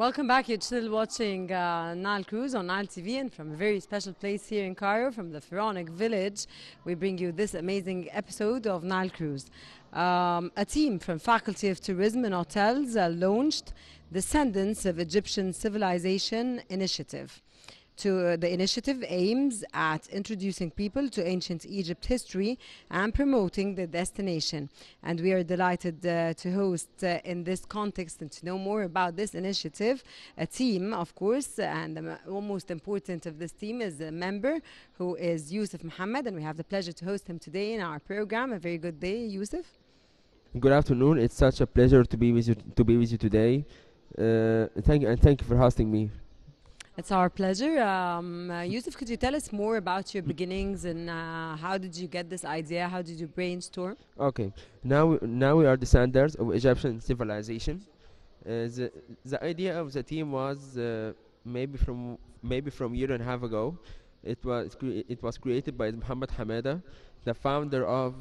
Welcome back. You're still watching uh, Nile Cruise on Nile TV, and from a very special place here in Cairo, from the Pharaonic Village, we bring you this amazing episode of Nile Cruise. Um, a team from Faculty of Tourism and Hotels uh, launched Descendants of Egyptian Civilization initiative. To, uh, the initiative aims at introducing people to ancient Egypt history and promoting the destination. And we are delighted uh, to host uh, in this context and to know more about this initiative a team, of course, and the most important of this team is a member who is Yusuf Muhammad, and we have the pleasure to host him today in our program. A very good day, Yusuf. Good afternoon. It's such a pleasure to be with you to be with you today. Uh, thank you and thank you for hosting me. It's our pleasure. Um, uh, Yusuf, could you tell us more about your beginnings and uh, how did you get this idea? How did you brainstorm? Okay. Now now we are descendants of Egyptian civilization. Uh, the the idea of the team was uh, maybe from maybe from year and a half ago. It was it was created by Muhammad Hamada, the founder of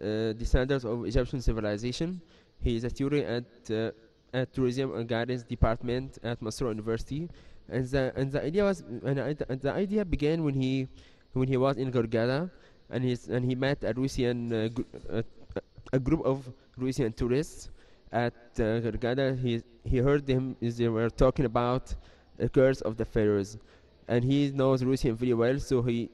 uh, Descendants of Egyptian Civilization. He is a tutor at uh, at Tourism and Guidance Department at Masro University. And the and the idea was and, and the idea began when he when he was in Hurghada and he's and he met a Russian uh, uh, a group of Russian tourists at uh, Hurghada. He he heard them as they were talking about the curse of the pharaohs, and he knows Russian very well. So he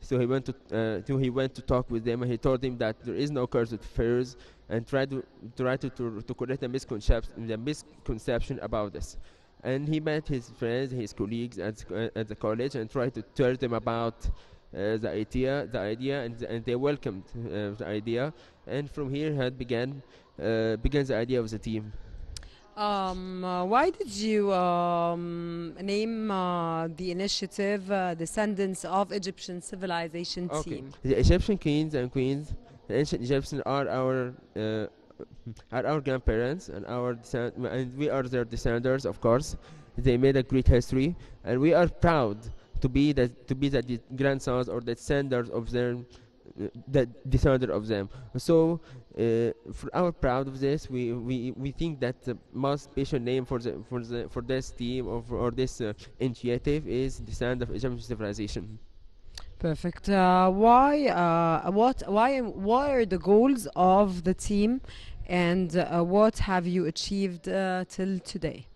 so he went to uh, so he went to talk with them, and he told them that there is no curse of pharaohs, and tried to try to to, to correct the misconception the misconception about this. And he met his friends, his colleagues at, uh, at the college, and tried to tell them about uh, the idea, the idea, and, and they welcomed uh, the idea. And from here had began uh, began the idea of the team. Um, uh, why did you um, name uh, the initiative uh, Descendants of Egyptian Civilization Team? The Egyptian kings and queens, the ancient Egyptians are our uh, are our grandparents and our and we are their descendants, of course. They made a great history, and we are proud to be the to be the grandsons or the descendants of them, uh, the descendant of them. So, uh, for our proud of this, we, we, we think that the most special name for the for the for this team or for, or this uh, initiative is Descendant of Egyptian Civilization. Perfect. Uh, why? Uh, what? Why? What are the goals of the team, and uh, what have you achieved uh, till today?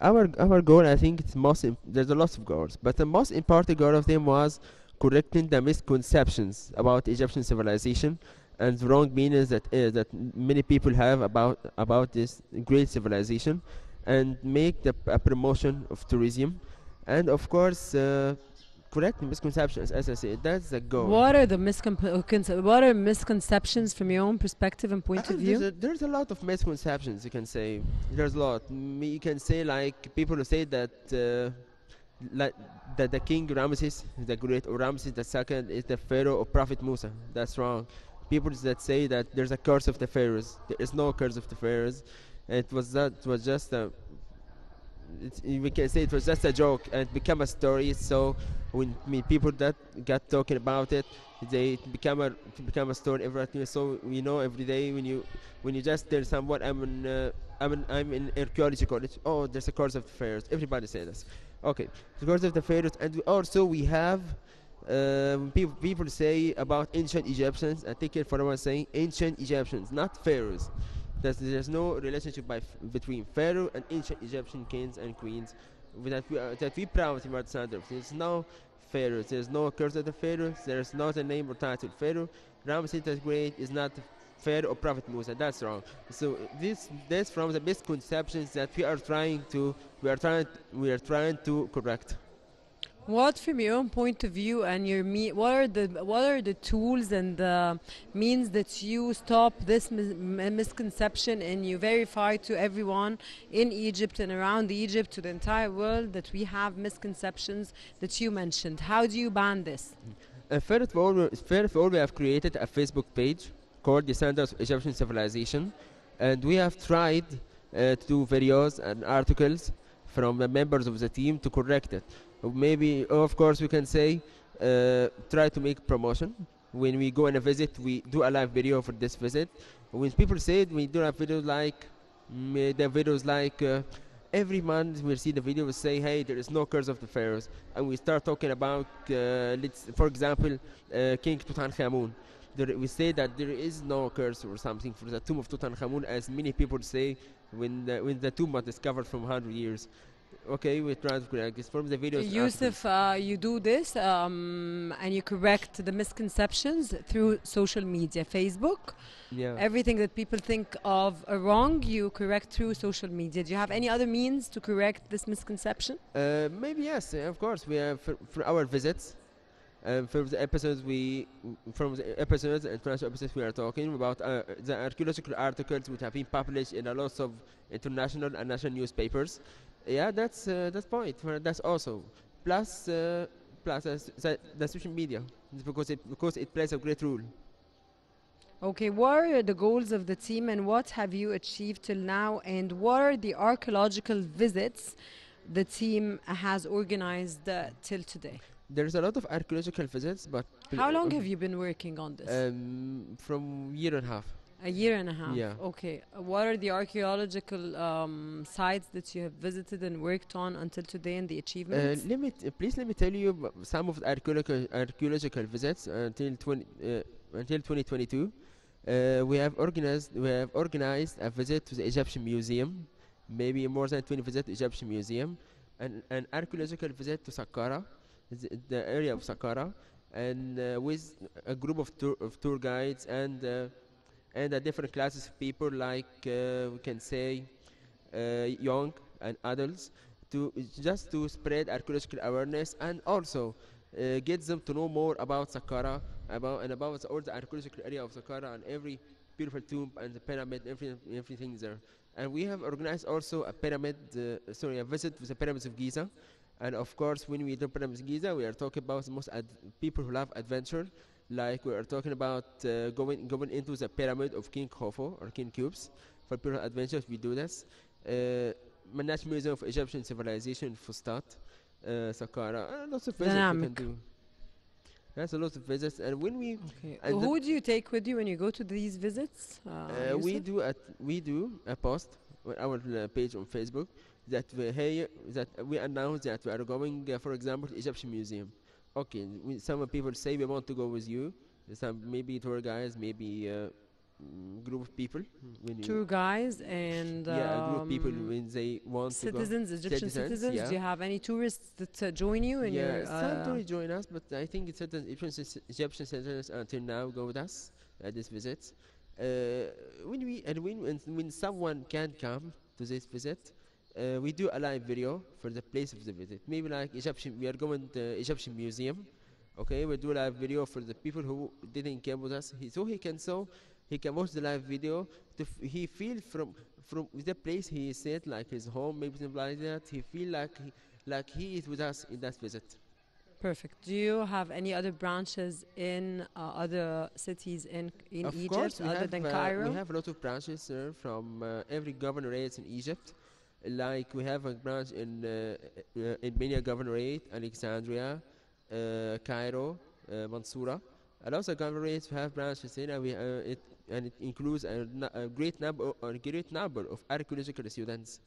our our goal I think it's most there's a lot of goals but the most important goal of them was correcting the misconceptions about Egyptian civilization and the wrong meanings that uh, that many people have about about this great civilization and make the promotion of tourism and of course uh, correct misconceptions as I said that's the goal What are the miscon- What are misconceptions from your own perspective and point Uh, of there's view? a, there's a lot of misconceptions you can say. There's a lot. You can say like people who say that uh, like that the king Ramses the Great or Ramses the Second is the pharaoh of Prophet Musa. That's wrong. People that say that there's a curse of the pharaohs. There is no curse of the pharaohs. It was that it was just a. We can say it was just a joke and it became a story. So when people that got talking about it, they become a it become a story every so we know every day when you when you just tell someone I'm in uh, I'm in, I'm in archaeology college oh there's a course of the pharaohs everybody say this. Okay the course of the pharaohs and we also we have um, people people say about ancient Egyptians I take it for one saying? Ancient Egyptians not pharaohs there's, there's no relationship by, between pharaoh and ancient Egyptian kings and queens that we are, that we proud in our standards there's no Pharaoh. There's no curse of the pharaohs. There's not a name or title. Pharaoh Ramses the Great is not Pharaoh or Prophet Musa. That's wrong. So uh, this this from the misconceptions that we are trying to we are trying we are trying to correct. What, from your own point of view, and your me, what are the what are the tools and the means that you stop this mis- misconception and you verify to everyone in Egypt and around Egypt to the entire world that we have misconceptions that you mentioned? How do you ban this? Uh, first of all, first of all, we have created a Facebook page called Descendants of Egyptian Civilization, and we have tried uh, to do videos and articles from the members of the team to correct it. Uh, Maybe, of course, we can say uh, try to make promotion. When we go on a visit, we do a live video for this visit. When people say it, we do a video like mm, the videos like. Uh, every month we see the video we say hey there is no curse of the pharaohs and we start talking about uh, let's for example uh, king tutankhamun there, we say that there is no curse or something for the tomb of tutankhamun as many people say when the, when the tomb was discovered from 100 years okay we try to correct from the videos. Yusuf, uh, you do this um, and you correct the misconceptions through social media, Facebook. yeah Everything that people think of wrong, you correct through social media. Do you have any other means to correct this misconception? Uh, maybe yes, uh, of course. We have for, for our visits, um, from the episodes we from the episodes and international episodes we are talking about uh, the archaeological articles which have been published in a lot of international and national newspapers. Yeah, that's uh, that's point. That's also plus uh, plus uh, the, the social media because it because it plays a great role. Okay, what are the goals of the team and what have you achieved till now? And what are the archaeological visits the team has organized uh, till today? There's a lot of archaeological visits, but How long have you been working on this? Um, from year and a half. A year and a half. yeah. Okay. Uh, What are the archaeological um, sites that you have visited and worked on until today and the Uh, achievements? let me t- please let me tell you some of the archaeological archaeological visits until 20 uh, until 2022. Uh, we have organized we have organized a visit to the Egyptian Museum, maybe more than 20 visits to Egyptian Museum, and an archaeological visit to Saqqara, the, the area of Saqqara, and uh, with a group of tour of tour guides and uh, and a different classes of people like uh, we can say uh, young and adults to just to spread archaeological awareness and also uh, get them to know more about Saqqara about and about all the archaeological area of Saqqara and every beautiful tomb and the pyramid everything everything there. And we have organized also a pyramid sorry a visit to the pyramids of Giza. And of course when we do pyramids of Giza we are talking about the most people who love adventure like we are talking about uh, going going into the pyramid of King Khufu or King Cubes for people adventures we do this uh, National Museum of Egyptian Civilization Fustat, uh, Saqqara, uh, lots of visits we can do. There's a lot of visits, and when we Okay. and Who do you take with you when you go to these visits? Uh, uh, we do a we do a post on our uh, page on Facebook that we hey that we announce that we are going, uh, for example, to Egyptian Museum. Okay, some people say we want to go with you. Some maybe tour guys, maybe uh, mm, group of people. When Tour guys and yeah, a group of people um, when they want to go. citizens, Egyptian Citizens, citizens. yeah. Do you have any tourists that uh, join you? In yeah, some uh, to join us, but I think it's certain Egyptian, citizens until now go with us at this visit. Uh, when we and when when, when someone can come to this visit, uh, we do a live video for the place of the visit. Maybe like Egyptian, we are going to Egyptian Museum. Okay, we do a live video for the people who didn't come with us, he, so he can so he can watch the live video. To f- he feel from from the place he said like his home, maybe something like that. He feel like he, like he is with us in that visit. Perfect. Do you have any other branches in uh, other cities in in of Egypt course, other have, than uh, Cairo? We have a lot of branches sir, from uh, every governorate in Egypt. Like we have a branch in uh, uh, in Minya Governorate, Alexandria, uh, Cairo, uh, Mansoura. And also governorates have branches in, and, we, uh, it, and it includes a, a great number, a great number of archaeological students.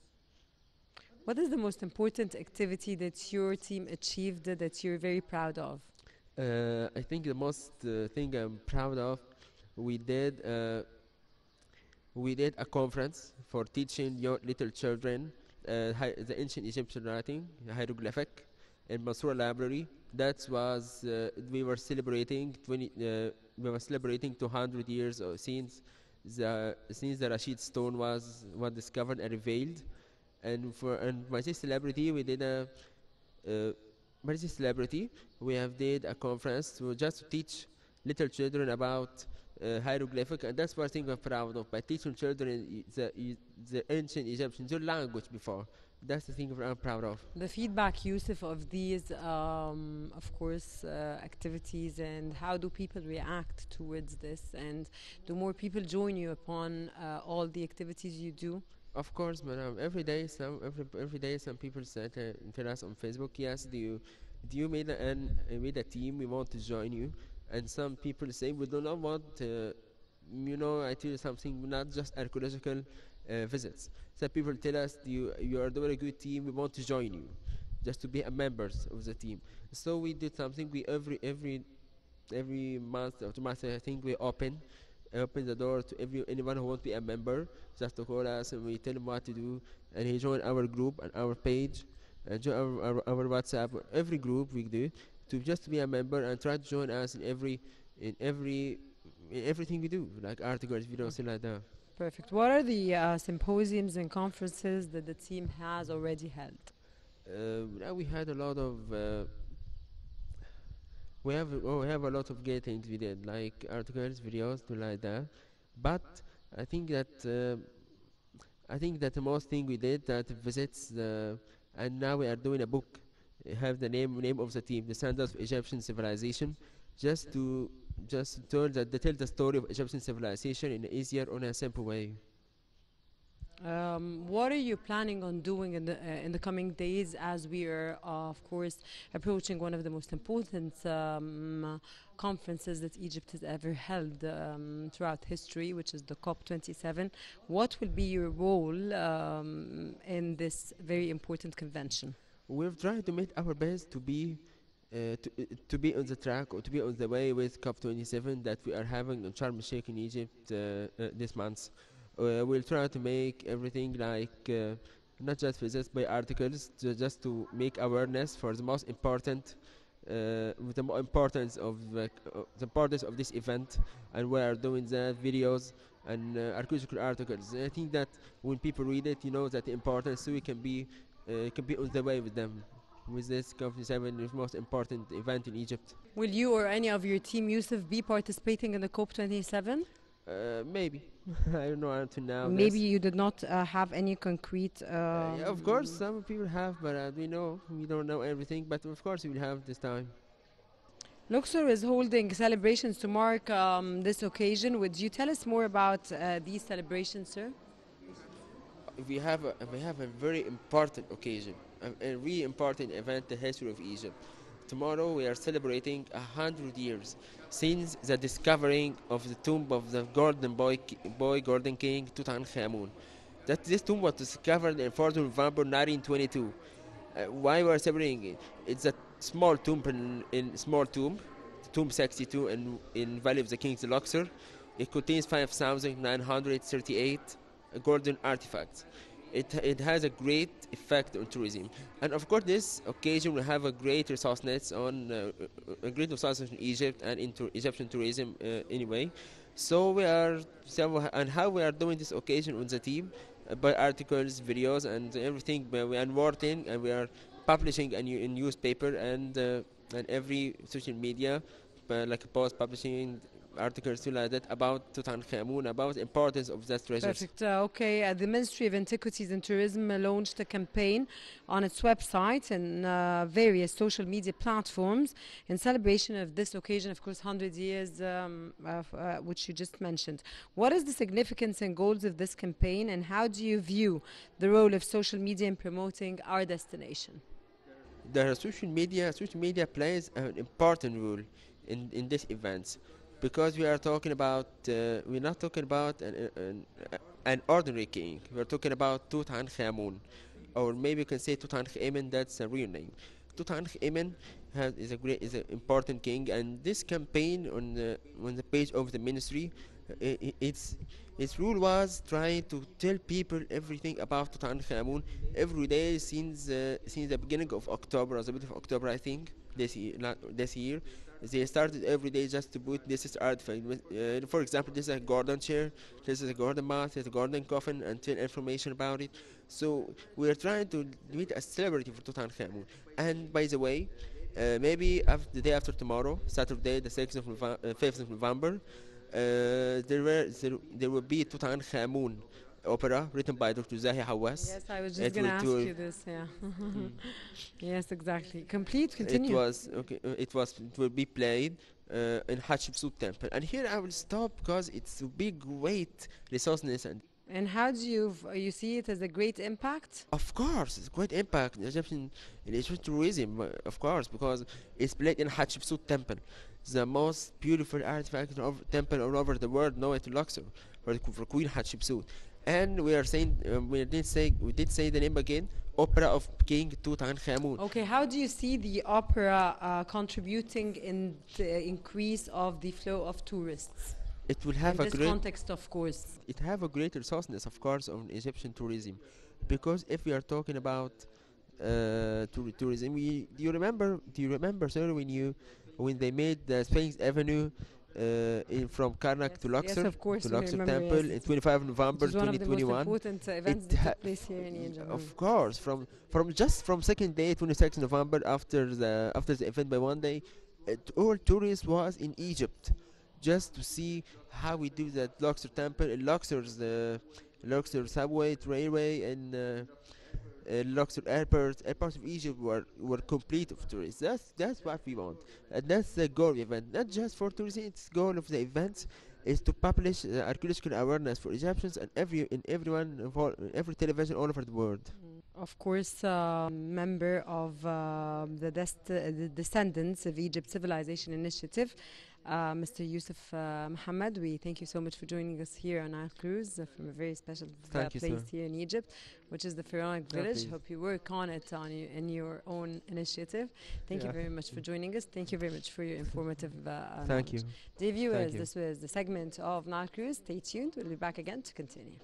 What is the most important activity that your team achieved that you're very proud of? Uh, I think the most uh, thing I'm proud of, we did uh, we did a conference for teaching your little children uh, the ancient Egyptian writing, hieroglyphic, in Mansoura Library. That was uh, we were celebrating 20. Uh, we were celebrating 200 years uh, since the since the Rashid stone was was discovered and revealed, and for and this celebrity we did a. Uh, this celebrity, we have did a conference to just to teach little children about uh, hieroglyphic, and that's one thing I'm proud of by teaching children the the ancient Egyptian their language before. That's the thing I'm proud of. The feedback, Yusuf, of these, um, of course, uh, activities, and how do people react towards this, and do more people join you upon uh, all the activities you do? Of course, madam. Every day, some every every day, some people said uh, tell us on Facebook, yes, do you do you made a, an, uh, made a team? We want to join you, and some people say we do not want uh, you know, I tell you something, not just archaeological uh, visits. Some people tell us you you are doing a good team. We want to join you, just to be a members of the team. So we did something. We every every every month months, I think we open open the door to every anyone who wants to be a member. Just to call us and we tell him what to do, and he join our group and our page, and join our, our, our WhatsApp. Every group we do to just be a member and try to join us in every in every in everything we do, like articles, videos, things like that. Perfect. What are the uh, symposiums and conferences that the team has already held? Uh, we had a lot of. Uh, we have oh, we have a lot of great things we did, like articles, videos, things like that. But I think that uh, I think that the most thing we did that visits the, and now we are doing a book. Have the name name of the team, the Descendants of Egyptian Civilization, just to just tell that they tell the story of Egyptian civilization in an easier, on a simple way. Um, what are you planning on doing in the uh, in the coming days as we are, uh, of course, approaching one of the most important um, conferences that Egypt has ever held um, throughout history, which is the COP27? What will be your role um, in this very important convention? We've tried to make our best to be uh, to, uh, to be on the track or to be on the way with COP27 that we are having in Sharm el Sheikh in Egypt uh, uh, this month. Uh, we'll try to make everything like uh, not just visits by articles, ju- just to make awareness for the most important, the importance of the importance of this event, and we are doing the videos and archaeological articles. I think that when people read it, you know that the importance, so we can be uh, be on the way with them. With this COP27, the most important event in Egypt. Will you or any of your team, Yusuf, be participating in the COP27? Uh, maybe I don't know until now. Maybe you did not uh, have any concrete. Uh, yeah, of um, course, some people have, but uh, we know we don't know everything. But of course, we will have this time. Luxor is holding celebrations to mark um, this occasion. Would you tell us more about uh, these celebrations, sir? We have a, we have a very important occasion, a, a really important event, in the history of Egypt. Tomorrow we are celebrating a hundred years since the discovering of the tomb of the golden boy, boy golden king Tutankhamun. That this tomb was discovered on 4th November 1922. Uh, why we are celebrating it? It's a small tomb in, in small tomb, tomb 62 in in Valley of the Kings Luxor. It contains 5,938 golden artifacts. It, it has a great effect on tourism. And of course, this occasion will have a great resourceness on uh, a great resources in Egypt and into Egyptian tourism uh, anyway. So we are and how we are doing this occasion on the team uh, by articles, videos, and everything. We are working and we are publishing a new in newspaper and uh, and every social media, uh, like a post publishing articles too like that about Tutankhamun, about the importance of that treasure. Perfect. Uh, okay, uh, the Ministry of Antiquities and Tourism launched a campaign on its website and uh, various social media platforms in celebration of this occasion, of course, 100 years, um, of, uh, which you just mentioned. What is the significance and goals of this campaign, and how do you view the role of social media in promoting our destination? the social media social media plays an important role in in this events because we are talking about uh, we're not talking about an, an, an ordinary king we're talking about Tutankhamun or maybe you can say Tutankhamen that's a real name Tutankhamen has, is a great is an important king and this campaign on the on the page of the ministry uh, i- i- its its rule was trying to tell people everything about Tutankhamun every day since uh, since the beginning of October, the middle of October, I think, this year. This year, they started every day just to put this is artifact. Uh, for example, this is a golden chair, this is a golden mouth, this is a golden coffin, and tell information about it. So we are trying to meet a celebrity for Tutankhamun. And by the way, uh, maybe after the day after tomorrow, Saturday, the 6th of November, uh, 5th of November, uh, there, were, there, there will be Tutankhamun opera written by Dr. Zahi Hawass. Yes, I was It just going to ask you this. Yeah. yes, exactly. Complete. Continue. It was okay. uh, It was. It will be played uh, in Hatshepsut temple. And here I will stop because it's a big, great resourceness and And how do you you see it as a great impact? Of course, it's a great impact in Egyptian in Egyptian tourism, uh, of course, because it's played in Hatshepsut Temple, the most beautiful artifact of temple all over the world, now at Luxor, for, for Queen Hatshepsut. And we are saying um, we did say we did say the name again, Opera of King Tutankhamun. Okay, how do you see the opera uh, contributing in the increase of the flow of tourists? It will have in a this great context, of course. it have a great resourcefulness, of course, on Egyptian tourism, because if we are talking about uh, tour- tourism, we, do you remember? Do you remember, sir, when you when they made the Sphinx Avenue uh, in from Karnak to Luxor, yes, of course, to Luxor Temple yes. in 25 November was of the most 2021? important uh, events It that ha- took place here in Egypt. Of course, from from just from second day, 26 November, after the after the event by one day, all tourists was in Egypt, just to see how we do that Luxor Temple, uh, Luxor's the Luxor subway, railway, and uh, uh, Luxor airport. Airports of Egypt were were complete of tourists. That's that's what we want, and that's the goal of the event. Not just for tourism. It's goal of the event is to publish uh, archaeological awareness for Egyptians and every in everyone every television all over the world. Of course, uh, member of uh, the, uh, the Descendants of Egypt Civilization Initiative, uh, Mr. Yusuf uh, Muhammad. We thank you so much for joining us here on our cruise uh, from a very special uh, you, place here in Egypt, which is the Pharaonic Yeah, Village. please. Hope you work on it on you, in your own initiative. Thank you very much for joining us. Thank you very much for your informative. Uh, Thank you. knowledge. Dear viewers, you. this was the segment of Nile Cruise. Stay tuned. We'll be back again to continue.